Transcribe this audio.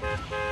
Ha ha ha!